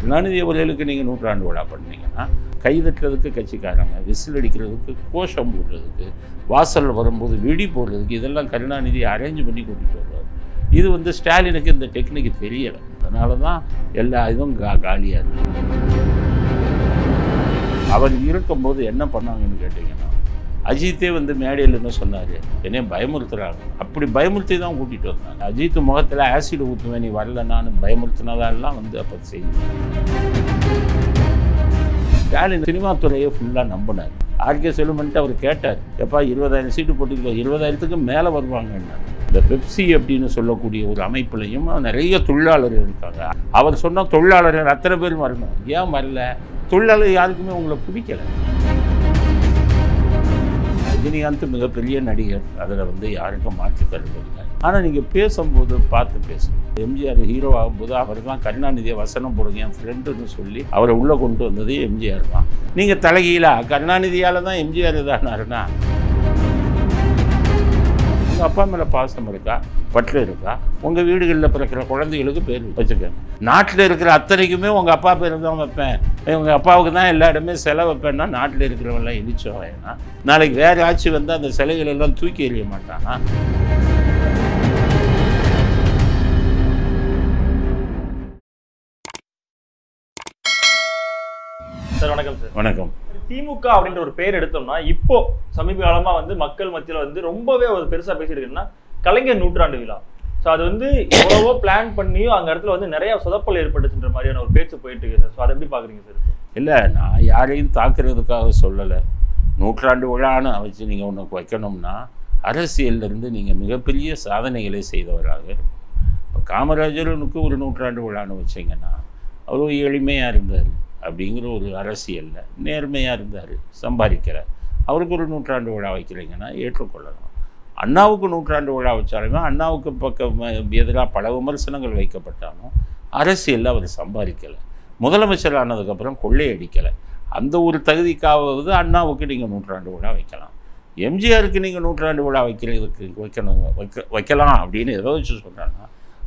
கருணாநிதி அவர்களுக்கு நீங்கள் நூற்றாண்டு விழா பண்ணீங்கன்னா கைதட்டுறதுக்கு கட்சிக்காரங்க விசில் அடிக்கிறதுக்கு கோஷம் போடுறதுக்கு வாசல் வரும்போது வெடி போடுறதுக்கு இதெல்லாம் கருணாநிதி அரேஞ்ச் பண்ணி கூட்டிகிட்டு வருவார். இது வந்து ஸ்டாலினுக்கு இந்த டெக்னிக் தெரியலை. அதனால தான் எல்லா இதுவும் கா காலியாக இருக்கு. அவர் இருக்கும்போது என்ன பண்ணாங்கன்னு கேட்டிங்கன்னா அஜித்தே வந்து மேடையில் என்ன சொன்னார்? என்னையும் பயமுறுத்துறாங்க. அப்படி பயமுறுத்தி தான் கூட்டிகிட்டு வந்தாங்க. அஜித் முகத்தில் ஆசிட் ஊற்றுவேன் நீ வரல நான் பயமுறுத்தினதெல்லாம் வந்து அப்போ செய்யும் ஸ்டாலின் சினிமா துறையை ஃபுல்லாக நம்பினார். ஆர்கே செல்லுமன்ட்டு அவர் கேட்டார். எப்பா இருபதாயிரம் சீட்டு போட்டுக்கோ இருபதாயிரத்துக்கு மேலே வருவாங்கன்னா இந்த பெப்சி அப்படின்னு சொல்லக்கூடிய ஒரு அமைப்புலையும் நிறைய தொழிலாளர்கள் இருக்காங்க. அவர் சொன்ன தொழிலாளர்கள் அத்தனை பேரும் வரணும். ஏன் வரல? தொழிலாளர் யாருக்குமே உங்களை பிடிக்கலை. ரஜினிகாந்த் மிகப்பெரிய நடிகர். அதில் வந்து யாருக்கும் மாற்று கருத்து இல்லை. ஆனால் நீங்கள் பேசும்போது பார்த்து பேசணும் எம்ஜிஆர் ஹீரோ ஆகும்போது அவர் தான் கருணாநிதியை வசனம் போடுங்க என் ஃப்ரெண்டுன்னு சொல்லி அவரை உள்ளே கொண்டு வந்தது எம்ஜிஆர் தான். நீங்கள் தலைகீழா? கருணாநிதியால் தான் எம்ஜிஆர் இதானாருன்னா? உங்கள் அப்பா மேலே பாசம் இருக்கா? பற்று இருக்கா? உங்கள் வீடுகளில் பிறக்கிற குழந்தைகளுக்கு பேர் வச்சுக்கோங்க நாட்டில் இருக்கிற அத்தனைக்குமே உங்கள் அப்பா பேர் தான் வைப்பேன். உங்கள் அப்பாவுக்கு தான் எல்லா இடமே சிலை வைப்பேன்னா நாட்டில் இருக்கிறவங்களாம் ஏன்னா நாளைக்கு வேறு ஆட்சி வந்து அந்த சிலைகள் எல்லாம் தூக்கி எறிய மாட்டானா? சார் வணக்கம் சார். வணக்கம். திமுக அப்படின்ற ஒரு பேர் எடுத்தோம்னா இப்போ சமீப காலமா வந்து மக்கள் மத்தியில வந்து ரொம்பவே ஒரு பெருசா பேசிட்டு இருக்குன்னா கலைஞர் நூற்றாண்டு விழா. ஸோ அது வந்து எவ்வளவோ பிளான் பண்ணியும் அந்த இடத்துல வந்து நிறைய சொதப்பல் ஏற்பட்டுச்சுன்ற மாதிரியான ஒரு பேச்சு போயிட்டு இருக்கு சார் ஸோ அதை எப்படி பார்க்குறீங்க சார் இல்லை நான் யாரையும் தாக்குறதுக்காக சொல்லலை. நூற்றாண்டு விழான்னு வச்சு நீங்கள் ஒன்று வைக்கணும்னா அரசியலிருந்து நீங்கள் மிகப்பெரிய சாதனைகளை செய்தவராக. இப்போ காமராஜருக்கு ஒரு நூற்றாண்டு விழான்னு வச்சிங்கன்னா அவர் எளிமையாக இருந்தார். அப்படிங்கிற ஒரு அரசியலில் நேர்மையாக இருந்தார் சம்பாதிக்கிறார் அவருக்கு ஒரு நூற்றாண்டு விழா வைக்கிறீங்கன்னா ஏற்றுக்கொள்ளலாம். அண்ணாவுக்கு நூற்றாண்டு விழா வச்சாலுமே அண்ணாவுக்கு பக்கம் எதிராக பல விமர்சனங்கள் வைக்கப்பட்டாலும் அரசியலில் அவர் சம்பாதிக்கலை. முதலமைச்சர் ஆனதுக்கப்புறம் கொள்ளையடிக்கலை. அந்த ஒரு தகுதிக்காவது அண்ணாவுக்கு நீங்கள் நூற்றாண்டு விழா வைக்கலாம். எம்ஜிஆருக்கு நீங்கள் நூற்றாண்டு விழா வைக்கிறதுக்கு வைக்கணும் வைக்க வைக்கலாம் அப்படின்னு எதை வச்சு சொல்கிறாங்கன்னா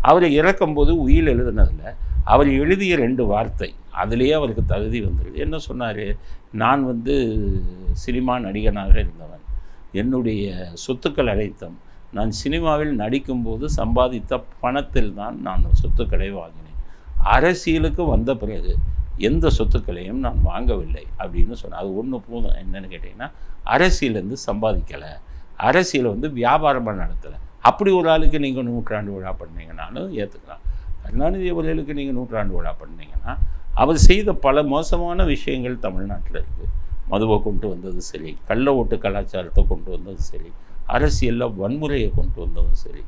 அவர் இறக்கும்போது உயில் எழுதுனதில் அவர் எழுதிய ரெண்டு வார்த்தை அதுலேயே அவருக்கு தகுதி வந்துடுது என்ன சொன்னார்? நான் வந்து சினிமா நடிகனாக இருந்தவன். என்னுடைய சொத்துக்கள் அனைத்தும் நான் சினிமாவில் நடிக்கும்போது சம்பாதித்த பணத்தில் தான் நான் சொத்துக்களை வாங்கினேன். அரசியலுக்கு வந்த பிறகு எந்த சொத்துக்களையும் நான் வாங்கவில்லை அப்படின்னு சொன்னேன் அது ஒன்று போதும் என்னன்னு கேட்டிங்கன்னா அரசியலேருந்து சம்பாதிக்கலை. அரசியலை வந்து வியாபாரமாக நடத்தலை. அப்படி ஒரு ஆளுக்கு நீங்கள் நூற்றாண்டு விழா பண்ணீங்கன்னாலும் ஏற்றுக்கலாம் கருணாநிதி அவர்களுக்கு நீங்கள் நூற்றாண்டு விழா பண்ணீங்கன்னா அவர் செய்த பல மோசமான விஷயங்கள் தமிழ்நாட்டில் இருக்குது மதுவை கொண்டு வந்தது சரி கள்ள ஓட்டு கலாச்சாரத்தை கொண்டு வந்தது சரி அரசியலில் வன்முறையை கொண்டு வந்ததும் சரி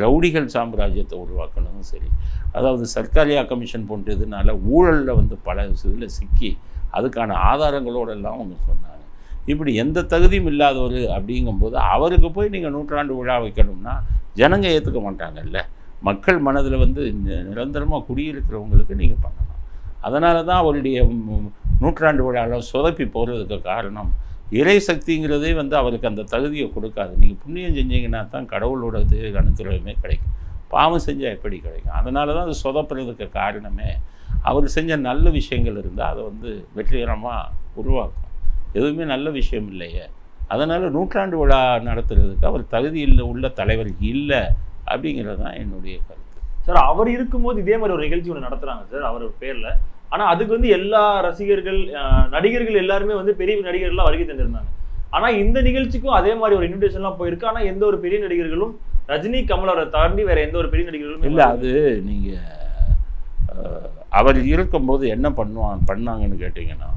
ரவுடிகள் சாம்ராஜ்யத்தை உருவாக்கினதும் சரி. அதாவது சர்க்காரியா கமிஷன் போன்றதுனால ஊழலில் வந்து பல இதில் சிக்கி அதுக்கான ஆதாரங்களோடெல்லாம் அவங்க சொன்னாங்க. இப்படி எந்த தகுதியும் இல்லாதவர் அப்படிங்கும்போது அவருக்கு போய் நீங்கள் நூற்றாண்டு விழா வைக்கணும்னா ஜனங்க ஏற்றுக்க மாட்டாங்கல்ல. மக்கள் மனதில் வந்து நிரந்தரமாக குடியிருக்கிறவங்களுக்கு நீங்கள் பண்ணலாம். அதனால தான் அவருடைய நூற்றாண்டு விழாவில் சொதப்பி போகிறதுக்கு காரணம் இறை சக்திங்கிறதே வந்து அவருக்கு அந்த தகுதியை கொடுக்காது. நீங்கள் புண்ணியம் செஞ்சீங்கன்னா தான் கடவுளோட இது கிடைக்கும். பாவம் செஞ்சால் எப்படி கிடைக்கும்? அதனால தான் அது சொதப்புறதுக்கு காரணமே. அவர் செஞ்ச நல்ல விஷயங்கள் இருந்தால் அதை வந்து வெற்றிகரமாக உருவாக்கும். எதுவுமே நல்ல விஷயம் இல்லையே. அதனால் நூற்றாண்டு விழா நடத்துறதுக்கு அவர் தகுதியில் உள்ள தலைவர் இல்லை அப்படிங்கிறது தான் என்னுடைய கருத்து. சார் அவர் இருக்கும்போது இதே மாதிரி ஒரு நிகழ்ச்சி ஒன்று நடத்துகிறாங்க சார் அவர் பேரில். ஆனா அதுக்கு வந்து எல்லா ரசிகர்கள் நடிகர்கள் எல்லாருமே வந்து பெரிய நடிகர்கள்லாம் வருகை தந்திருந்தாங்க. ஆனா இந்த நிகழ்ச்சிக்கும் அதே மாதிரி ஒரு இன்விடேஷன்லாம் போயிருக்கு. ஆனா எந்த ஒரு பெரிய நடிகர்களும் ரஜினி கமல் அவரை தாண்டி வேற எந்த ஒரு பெரிய நடிகர்களும் இல்லை அது நீங்கள் அவர் இருக்கும்போது என்ன பண்ணுவான் பண்ணாங்கன்னு கேட்டிங்கன்னா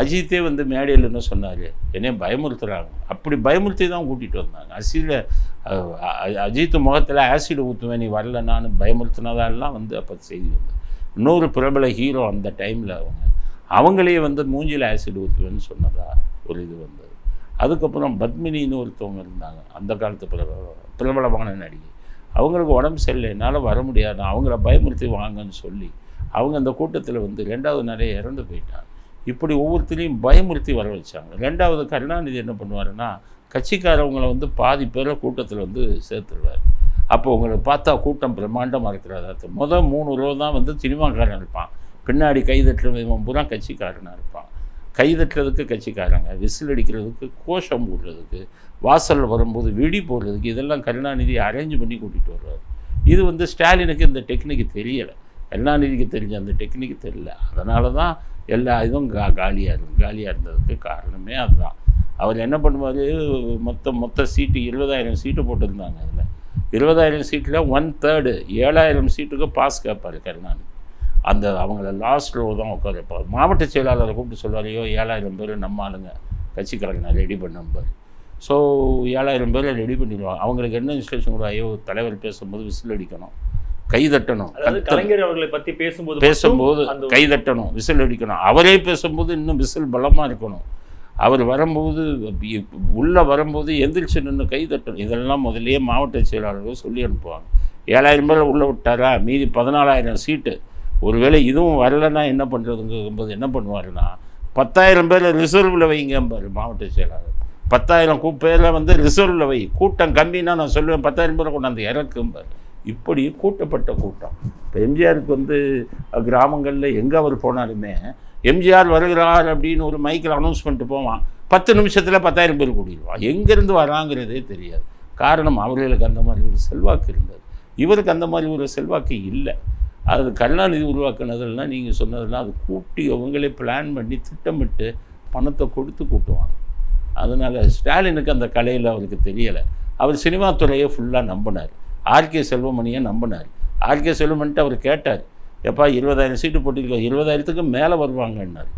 அஜித்தே வந்து மேடையில் என்ன சொன்னார் என்னைய பயமுறுத்துறாங்க. அப்படி பயமுறுத்தி தான் கூட்டிகிட்டு வந்தாங்க. அசியில் அஜித் முகத்தில் ஆசிட் ஊற்றுவேன் நீ வரல நான் பயமுறுத்தினதெல்லாம் வந்து அப்போ செய்தி வந்தது. இன்னொரு பிரபல ஹீரோ அந்த டைமில் அவங்க. அவங்களே வந்து மூஞ்சில் ஆசிட் ஊற்றுவேன்னு சொன்னதா ஒரு இது வந்தது. அதுக்கப்புறம் பத்மினின்னு ஒருத்தவங்க இருந்தாங்க. அந்த காலத்து பிரபல பிரபலமான நடிகை. அவங்களுக்கு உடம்பு சரியில்லை. என்னால் வர முடியாது. அவங்கள பயமுறுத்தி வாங்கன்னு சொல்லி அவங்க அந்த கூட்டத்தில் வந்து ரெண்டாவது நிறைய இறந்து போயிட்டாங்க. இப்படி ஒவ்வொருத்தரையும் பயமுறுத்தி வர வச்சாங்க. ரெண்டாவது கருணாநிதி என்ன பண்ணுவாருன்னா கட்சிக்காரவங்களை வந்து பாதி பேரை கூட்டத்தில் வந்து சேர்த்துருவார். அப்போ உங்களை பார்த்தா கூட்டம் பிரம்மாண்டமாக இருக்கிறதா அர்த்தம். முதல் மூணு ரோ தான் வந்து சினிமாக்காரன் இருப்பான். பின்னாடி கைதட்டுறவன் பூரா கட்சிக்காரனாக இருப்பான். கைதட்டுறதுக்கு கட்சிக்காரங்க விசில் அடிக்கிறதுக்கு கோஷம் போடுறதுக்கு வாசலில் வரும்போது வெடி போடுறதுக்கு இதெல்லாம் கருணாநிதி அரேஞ்ச் பண்ணி கூட்டிகிட்டு வருவார். இது வந்து ஸ்டாலினுக்கு இந்த டெக்னிக் தெரியலை. கருணாநிதிக்கு தெரிஞ்ச அந்த டெக்னிக் தெரியல. அதனால தான் எல்லா இதுவும் கா காலியாக இருந்து காலியாக இருந்ததுக்கு காரணமே அதுதான். அவர் என்ன பண்ணுவார்? மொத்த மொத்த சீட்டு இருபதாயிரம் சீட்டு போட்டிருந்தாங்க அதில். இருபதாயிரம் சீட்டில் ஒன் தேர்டு ஏழாயிரம் சீட்டுக்கு பாஸ் கேட்பார் கருணாநிதி. அந்த அவங்கள லாஸ்ட் ரோ தான் உட்கார வைப்பார். மாவட்ட செயலாளரை கூப்பிட்டு சொல்லுவார் ஐயோ ஏழாயிரம் பேர் நம்ம ஆளுங்க. கட்சிக்காரங்க ரெடி பண்ணம்பார் ஸோ ஏழாயிரம் பேரை ரெடி பண்ணிடுவாங்க. அவங்களுக்கு என்ன இன்ஸ்ட்ரக்ஷன் கூட ஐயோ தலைவர் பேசும்போது விசில் அடிக்கணும். கை தட்டணும். கலைஞர் அவர்களை பத்தி பேசும்போது பேசும்போது கை தட்டணும் விசில் அடிக்கணும். அவரே பேசும்போது இன்னும் விசில் பலமாக இருக்கணும். அவர் வரும்போது உள்ளே வரும்போது எந்திரிச்சு நின்று கை தட்டணும். இதெல்லாம் முதல்லையே மாவட்ட செயலாளர்கள் சொல்லி அனுப்புவாங்க. ஏழாயிரம் பேர் உள்ள விட்டாரா? மீதி பதினாலாயிரம் சீட்டு. ஒருவேளை இதுவும் வரலைன்னா என்ன பண்ணுறதுங்கும்போது என்ன பண்ணுவாருன்னா பத்தாயிரம் பேர் ரிசர்வில் வைங்கம்பார் மாவட்ட செயலாளர். பத்தாயிரம் கூ வந்து ரிசர்வில் வை. கூட்டம் கம்மின்னா நான் சொல்லுவேன் பத்தாயிரம் பேரை கொண்டாந்து இறக்கும்பார். இப்படி கூட்டப்பட்ட கூட்டம். இப்போ எம்ஜிஆருக்கு வந்து கிராமங்களில் எங்கே அவர் போனாலுமே எம்ஜிஆர் வருகிறார் அப்படின்னு ஒரு மைக்கில் அனௌன்ஸ் பண்ணிட்டு போவான். பத்து நிமிஷத்தில் பத்தாயிரம் பேர் கூடிடுவான் எங்கேருந்து வராங்கிறதே தெரியாது. காரணம் அவர்களுக்கு அந்த மாதிரி ஒரு செல்வாக்கு இருந்தது. இவருக்கு அந்த மாதிரி ஒரு செல்வாக்கு இல்லை. அது கருணாநிதி உருவாக்குனதெல்லாம் நீங்கள் சொன்னதெல்லாம் அது கூட்டி அவங்களே பிளான் பண்ணி திட்டமிட்டு பணத்தை கொடுத்து கூட்டுவாங்க. அதனால் ஸ்டாலினுக்கு அந்த கலையில் அவருக்கு தெரியலை. அவர் சினிமா துறையை ஃபுல்லாக நம்பினார். ஆர்கே செல்வமணியை நம்பினார். ஆர்கே செல்வமணிட்டு அவர் கேட்டார். எப்பா இருபதாயிரம் சீட்டு போட்டிருக்கோம் இருபதாயிரத்துக்கு மேலே வருவாங்கன்னார்.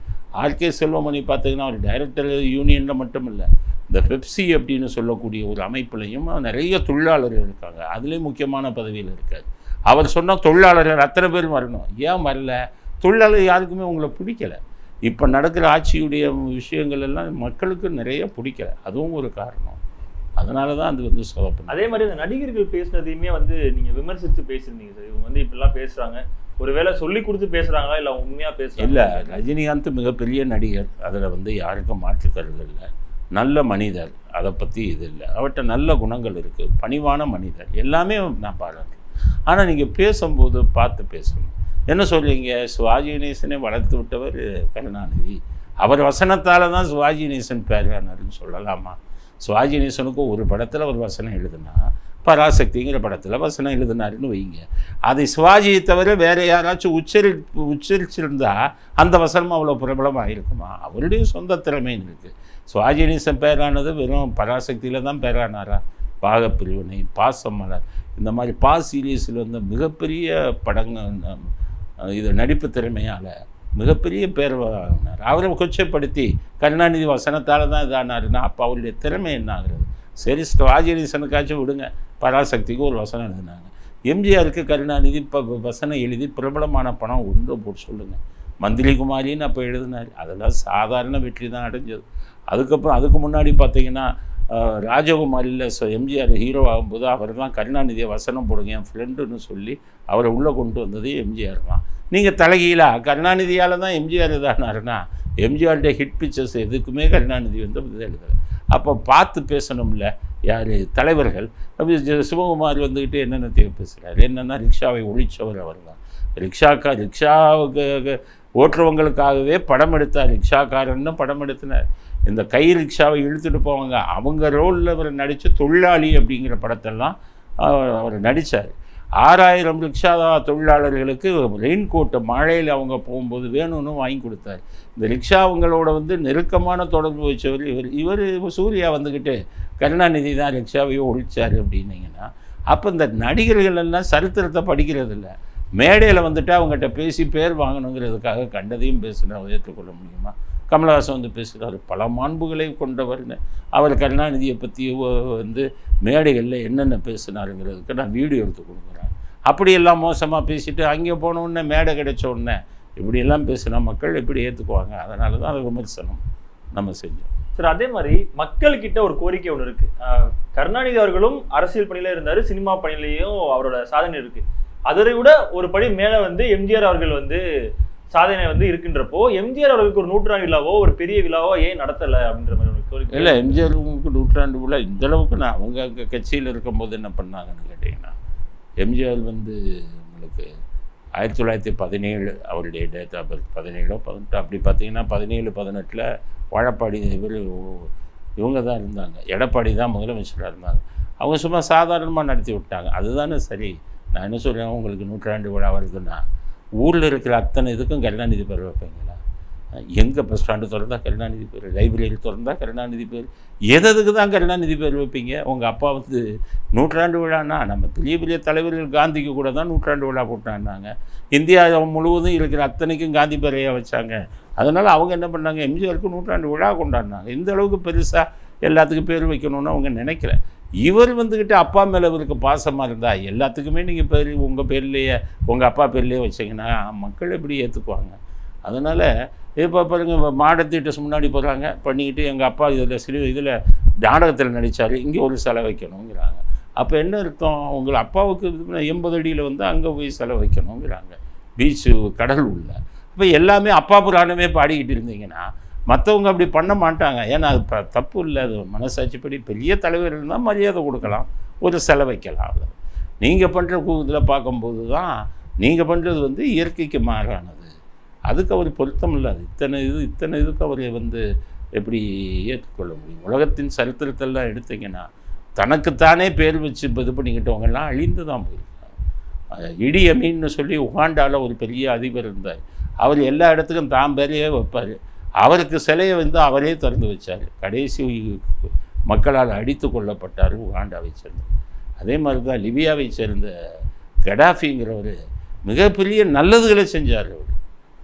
ஆர்கே செல்வமணி பார்த்தீங்கன்னா அவர் டைரக்டர் யூனியனில் மட்டும் இல்லை இந்த பெப்சி அப்படின்னு சொல்லக்கூடிய ஒரு அமைப்புலையும் நிறைய தொழிலாளர்கள் இருக்காங்க. அதுலேயும் முக்கியமான பதவியில் இருக்கார். அவர் சொன்னால் தொழிலாளர்கள் அத்தனை பேர் வரணும். ஏன் வரல? தொழிலாளர் யாருக்குமே உங்களை பிடிக்கல. இப்போ நடக்கிற ஆட்சியுடைய விஷயங்கள் எல்லாம் மக்களுக்கு நிறைய பிடிக்கல. அதுவும் ஒரு காரணம். அதனால தான் அது வந்து சொல்லப்படும் அதே மாதிரி அந்த நடிகர்கள் பேசுனதையுமே வந்து நீங்கள் விமர்சித்து பேசியிருந்தீங்க சார். இவங்க வந்து இப்படிலாம் பேசுகிறாங்க ஒருவேளை சொல்லி கொடுத்து பேசுகிறாங்களா இல்லை உண்மையாக பேச இல்லை ரஜினிகாந்த் மிகப்பெரிய நடிகர். அதில் வந்து யாருக்கும் மாற்றுக்கருது இல்லை. நல்ல மனிதர். அதை பற்றி இது இல்லை. அவர்கிட்ட நல்ல குணங்கள் இருக்குது பணிவான மனிதர். எல்லாமே நான் பாராட்டுறேன். ஆனால் நீங்கள் பேசும்போது பார்த்து பேசணும் என்ன சொல்றீங்க? சிவாஜி கணேசனை வளர்த்து விட்டவர் கருணாநிதி. அவர் வசனத்தால் தான் சிவாஜி கணேசன் பேரானார்னு சொல்லலாமா? சிவாஜி கணேசனுக்கும் ஒரு படத்தில் ஒரு வசனம் எழுதுனா பராசக்திங்கிற படத்தில் வசனம் எழுதினாருன்னு வைங்க. அதை சிவாஜியை தவிர வேறு யாராச்சும் உச்சரி உச்சரிச்சிருந்தா அந்த வசனம் அவ்வளோ பிரபலமாக இருக்குமா? அவருடைய சொந்த திறமைன்னு இருக்குது சிவாஜி கணேசன் பேரானது வெறும் பராசக்தியில் தான் பேரானாரா? பாகப்பிரிவினை பாசம் மலர். இந்த மாதிரி பா சீரியஸில் வந்து மிகப்பெரிய படங்கள் இது நடிப்பு திறமையால் மிகப்பெரிய பேர் வாங்கினார் அவரை கொச்சைப்படுத்தி கருணாநிதி வசனத்தால் தான் இதானாருன்னா அப்போ அவருடைய திறமை என்ன ஆகுறது? சரி சிவாஜினேசனுக்காச்சும் விடுங்க. பராசக்திக்கு ஒரு வசனம் எழுதினாங்க. எம்ஜிஆருக்கு கருணாநிதி இப்போ வசனம் எழுதி பிரபலமான படம் ஒன்று போட்டு சொல்லுங்கள் மந்திரி குமாரின்னு அப்போ எழுதினார். அதெல்லாம் சாதாரண வெற்றி தான் அடைஞ்சது. அதுக்கப்புறம் அதுக்கு முன்னாடி பார்த்தீங்கன்னா ராஜகுமாரியில் எம்ஜிஆர் ஹீரோ ஆகும்போது அவர் தான் கருணாநிதியை வசனம் போடுங்க என் ஃப்ரெண்டுன்னு சொல்லி அவரை உள்ளே கொண்டு வந்தது எம்ஜிஆர் தான். நீங்கள் தலைகீழா? கருணாநிதியால் தான் எம்ஜிஆர் இதானாருன்னா எம்ஜிஆருடைய ஹிட் பிக்சர்ஸ் எதுக்குமே கருணாநிதி வந்து எழுதலை. அப்போ பார்த்து பேசணும்ல. யார்? தலைவர்கள். அப்படி சிவகுமார் வந்துக்கிட்டு என்னென்ன பேசுகிறார் என்னென்னா ரிக்ஷாவை ஒழிச்சவர் அவர் தான் ரிக்ஷாக்கா ரிக்ஷாவுக்கு ஓட்டுறவங்களுக்காகவே படம் எடுத்தார். ரிக்ஷாக்காரன்னு படம் எடுத்தினார். இந்த கை ரிக்ஷாவை இழுத்துட்டு போவாங்க. அவங்க ரோலில் அவர் நடித்த தொழிலாளி அப்படிங்கிற படத்தெல்லாம் அவர் நடித்தார் ஆறாயிரம் ரிக்ஷா தொழிலாளர்களுக்கு ரெயின் கோட்டை மழையில் அவங்க போகும்போது வேணும்னு வாங்கி கொடுத்தாரு. இந்த ரிக்ஷா அவங்களோட வந்து நெருக்கமான தொடர்பு வச்சவர் இவர். இவர் சூர்யா வந்துக்கிட்டு கருணாநிதி தான் ரிக்ஷாவையும் ஒழிச்சார் அப்படின்னீங்கன்னா அப்போ இந்த நடிகர்கள் எல்லாம் சரித்திரத்தை படிக்கிறது இல்லை. மேடையில் வந்துட்டு அவங்ககிட்ட பேசி பேர் வாங்கணுங்கிறதுக்காக கண்டதையும் பேசுனா ஏற்றுக்கொள்ள முடியுமா? கமலஹாசன் வந்து பேசுகிறார் பல மாண்புகளை கொண்டவர்னு அவர் கருணாநிதியை பற்றி வந்து மேடைகளில் என்னென்ன பேசினாருங்கிறதுக்கு நான் வீடியோ எடுத்து கொடுக்குறேன். அப்படியெல்லாம் மோசமாக பேசிட்டு அங்கே போன உடனே மேடை கிடைச்ச உடனே இப்படியெல்லாம் பேசினா மக்கள் எப்படி ஏற்றுக்குவாங்க அதனால தான் அது விமர்சனம் நம்ம செஞ்சோம். சார் அதே மாதிரி மக்கள்கிட்ட ஒரு கோரிக்கை ஒன்று இருக்கு. கருணாநிதி அவர்களும் அரசியல் பணியில இருந்தார் சினிமா பணியிலையும் அவரோட சாதனை இருக்கு. அதை விட ஒரு படி மேலே வந்து எம்ஜிஆர் அவர்கள் வந்து சாதனை வந்து இருக்கின்றப்போ எம்ஜிஆர் அவர்களுக்கு ஒரு நூற்றாண்டு விழாவோ ஒரு பெரிய விழாவோ ஏன் நடத்தல அப்படின்ற மாதிரி இல்லை எம்ஜிஆர் உங்களுக்கு நூற்றாண்டு விழா இந்த அளவுக்கு நான் அவங்க அங்கே கட்சியில் இருக்கும்போது என்ன பண்ணாங்கன்னு கேட்டிங்கன்னா எம்ஜிஆர் வந்து உங்களுக்கு ஆயிரத்தி தொள்ளாயிரத்தி பதினேழு அவருடைய டேட் ஆஃப் பர்த் பதினேழோ பதினெட்டு அப்படி பார்த்தீங்கன்னா பதினேழு பதினெட்டில் வாழப்பாடி இவர் இவங்க தான் இருந்தாங்க. எடப்பாடி தான் முதலமைச்சராக இருந்தாங்க. அவங்க சும்மா சாதாரணமாக நடத்தி விட்டாங்க. அதுதானே சரி. நான் என்ன சொல்கிறேன் உங்களுக்கு நூற்றாண்டு விழா வருதுன்னா ஊரில் இருக்கிற அத்தனை இதுக்கும் கருணாநிதி பேர் வைப்பீங்களா? எங்கே பஸ் ஸ்டாண்டு திறந்தா கருணாநிதி பேர்? லைப்ரரி திறந்தா கருணாநிதி பேர்? எததுக்கு தான் கருணாநிதி பேர் வைப்பீங்க? உங்கள் அப்பா வந்து நூற்றாண்டு விழான்னா நம்ம பெரிய பெரிய தலைவர்கள் காந்திக்கு கூட தான் நூற்றாண்டு விழா போட்டான்னாங்க. இந்தியா முழுவதும் இருக்கிற அத்தனைக்கும் காந்தி பேரையாக வச்சாங்க. அதனால் அவங்க என்ன பண்ணாங்க? எம்ஜிஆருக்கு நூற்றாண்டு விழா கொண்டாடினாங்க. இந்த அளவுக்கு பெருசாக எல்லாத்துக்கும் பேர் வைக்கணும்னு அவங்க நினைக்கல. இவர் வந்துக்கிட்டு அப்பா மேலே இவருக்கு பாசமாக இருந்தால் எல்லாத்துக்குமே நீங்கள் பேர் உங்கள் பேர்லேயே உங்கள் அப்பா பேர்லேயே வச்சிங்கன்னா மக்கள் எப்படி ஏற்றுக்குவாங்க அதனால் இப்போ பாருங்க மாடத்திட்ட முன்னாடி போகிறாங்க பண்ணிக்கிட்டு எங்கள் அப்பா இதில் சிறு இதில் நாடகத்தில் நடித்தார் இங்கே ஒரு செலை வைக்கணுங்கிறாங்க. அப்போ என்ன அர்த்தம்? உங்கள் அப்பாவுக்கு இது எண்பது அடியில் வந்து அங்கே போய் சிலை வைக்கணுங்கிறாங்க. பீச்சு கடல் உள்ள. இப்போ எல்லாமே அப்பா புராணமே பாடிக்கிட்டு இருந்தீங்கன்னா மற்றவங்க அப்படி பண்ண மாட்டாங்க. ஏன்னா அது ப- தப்பு இல்லை. அது மனசாட்சிப்படி பெரிய தலைவர் இருந்தால் மரியாதை கொடுக்கலாம். ஒரு செலவைக்கலாம் அவ்வளோ நீங்கள் பண்ணுற கூகுதில் பார்க்கும்போது தான் நீங்கள் பண்ணுறது வந்து இயற்கைக்கு மாறானது. அதுக்கு அவர் பொருத்தம் இல்லாது இத்தனை இது இத்தனை இதுக்கு அவர் வந்து எப்படி ஏற்றுக்கொள்ள முடியும்? உலகத்தின் சரித்திரத்தெல்லாம் எடுத்தீங்கன்னா தனக்குத்தானே பேர் வச்சு இது பண்ணிக்கிட்டவங்கெல்லாம் அழிந்து தான் போயிருக்காங்க. இடி அமீன்னு சொல்லி உகாண்டாவில் ஒரு பெரிய அதிபர் இருந்தார். அவர் எல்லா இடத்துக்கும் தான் பேரையே வைப்பார். அவருக்கு சிலையை வந்து அவரே திறந்து வச்சார். கடைசி மக்களால் அடித்து கொல்லப்பட்டார் உகாண்டாவை சேர்ந்த அதே மாதிரி தான் லிபியாவை சேர்ந்த கடாஃபிங்கிறவர் மிகப்பெரிய நல்லதுகளை செஞ்சார் அவர்.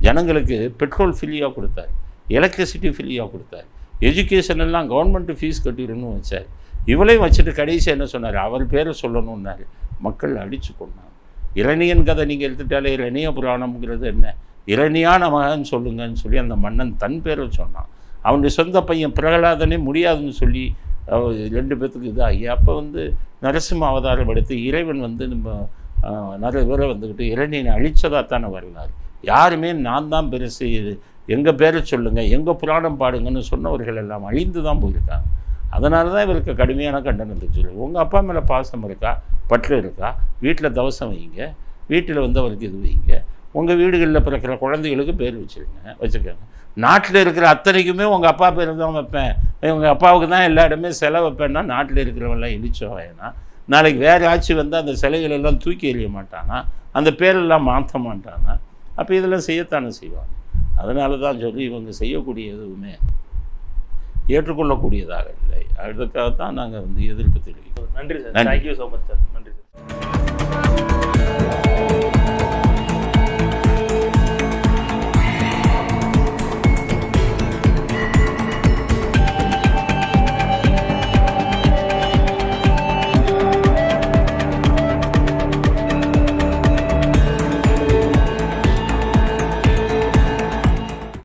ஜனங்களுக்கு பெட்ரோல் ஃப்ரீயாக கொடுத்தார் எலக்ட்ரிசிட்டி ஃப்ரீயாக கொடுத்தார் எஜுகேஷன் எல்லாம் கவர்மெண்ட் ஃபீஸ் கட்டிடணும்னு வச்சார். இவளையும் வச்சுட்டு கடைசி என்ன சொன்னார்? அவர் பேரை சொல்லணும்னாரு. மக்கள் அடிச்சு கொண்டாங்க. இரணியன் கதை நீங்கள் எடுத்துட்டாலே இரணிய புராணம்ங்கிறது என்ன? இரணியான மகன் சொல்லுங்கன்னு சொல்லி அந்த மன்னன் தன் பேரை சொன்னான். அவனுடைய சொந்த பையன் பிரகலாதனே முடியாதுன்னு சொல்லி ரெண்டு பேர்த்துக்கு இதாகி. அப்போ வந்து நரசிம்ம அவதாரம் எடுத்து இறைவன் வந்து நம்ம நிறைய பேரை வந்துக்கிட்டு இரணியனை அழித்ததாக தானே வரலாறு. யாருமே நான் தான் பெருசு எங்கள் பேரை சொல்லுங்கள் எங்கள் புராணம் பாடுங்கன்னு சொன்னவர்கள் எல்லாம் அழிந்து தான் போயிருக்காங்க. அதனால தான் இவருக்கு கடுமையான கண்டனத்தை சொல்லு உங்கள் அப்பா மேலே பாசம் இருக்கா? பற்று இருக்கா? வீட்டில் தவசம் வைங்க. வீட்டில் வந்து அவருக்கு இது வைங்க. உங்கள் வீடுகளில் பிறக்கிற குழந்தைகளுக்கு பேர் வச்சுருங்க வச்சுக்கோங்க நாட்டில் இருக்கிற அத்தனைக்குமே உங்கள் அப்பா பேர் தான் வைப்பேன். உங்கள் அப்பாவுக்கு தான் எல்லா இடமே செலவு வைப்பேன்னா நாட்டில் இருக்கிறவங்களாம் இழிச்சோ வேணா. நாளைக்கு வேறு ஆட்சி வந்து அந்த சிலைகள் எல்லாம் தூக்கி எறிய மாட்டானா? அந்த பேரெல்லாம் மாற்ற மாட்டானா? அப்போ இதெல்லாம் செய்யத்தானே செய்வாங்க. அதனால தான் சொல்லி இவங்க செய்யக்கூடிய எதுவுமே ஏற்றுக்கொள்ளக்கூடியதாக இல்லை. அதுக்காக தான் நாங்கள் வந்து எதிர்ப்பு தெரிவிக்கிறோம். நன்றி sir. Thank you so much sir